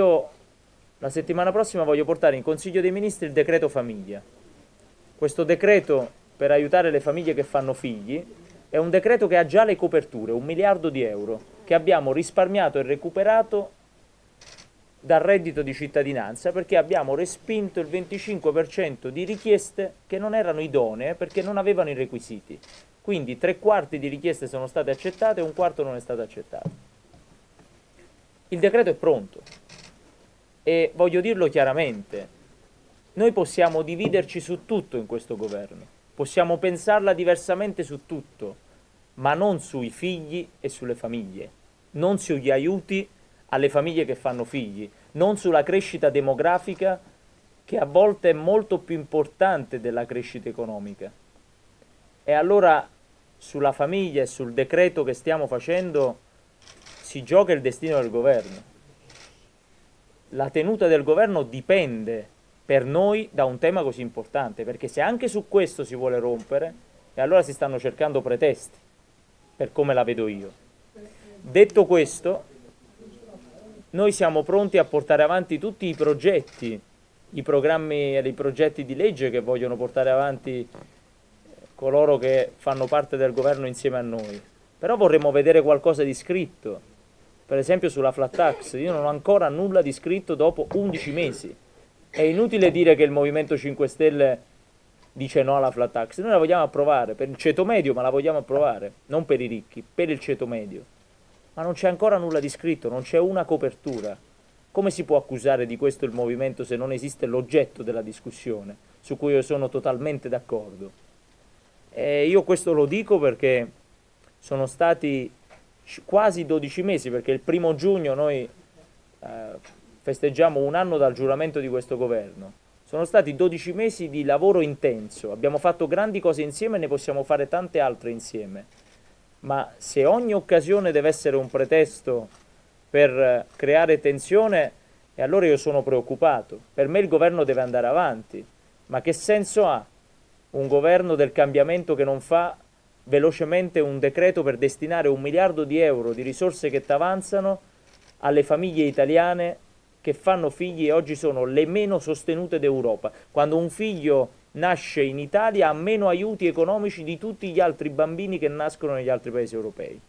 Io la settimana prossima voglio portare in Consiglio dei Ministri il decreto famiglia. Questo decreto per aiutare le famiglie che fanno figli è un decreto che ha già le coperture, un miliardo di euro, che abbiamo risparmiato e recuperato dal reddito di cittadinanza perché abbiamo respinto il 25% di richieste che non erano idonee perché non avevano i requisiti. Quindi tre quarti di richieste sono state accettate e un quarto non è stato accettato. Il decreto è pronto, e voglio dirlo chiaramente, noi possiamo dividerci su tutto in questo governo, possiamo pensarla diversamente su tutto, ma non sui figli e sulle famiglie, non sugli aiuti alle famiglie che fanno figli, non sulla crescita demografica che a volte è molto più importante della crescita economica. E allora sulla famiglia e sul decreto che stiamo facendo si gioca il destino del governo la tenuta del governo dipende per noi da un tema così importante, perché se anche su questo si vuole rompere, e allora si stanno cercando pretesti, per come la vedo io. Detto questo, noi siamo pronti a portare avanti tutti i progetti, i programmi e i progetti di legge che vogliono portare avanti coloro che fanno parte del governo insieme a noi. Però vorremmo vedere qualcosa di scritto, per esempio sulla flat tax, io non ho ancora nulla di scritto dopo 11 mesi. È inutile dire che il Movimento 5 Stelle dice no alla flat tax, noi la vogliamo approvare, per il ceto medio ma la vogliamo approvare, non per i ricchi, per il ceto medio. Ma non c'è ancora nulla di scritto, non c'è una copertura. Come si può accusare di questo il movimento se non esiste l'oggetto della discussione, su cui io sono totalmente d'accordo? E io questo lo dico perché sono stati quasi 12 mesi perché il primo giugno noi eh, festeggiamo un anno dal giuramento di questo governo. Sono stati 12 mesi di lavoro intenso, abbiamo fatto grandi cose insieme e ne possiamo fare tante altre insieme. Ma se ogni occasione deve essere un pretesto per creare tensione, e allora io sono preoccupato. Per me il governo deve andare avanti. Ma che senso ha un governo del cambiamento che non fa velocemente un decreto per destinare un miliardo di euro di risorse che ti avanzano alle famiglie italiane che fanno figli e oggi sono le meno sostenute d'Europa. Quando un figlio nasce in Italia ha meno aiuti economici di tutti gli altri bambini che nascono negli altri paesi europei.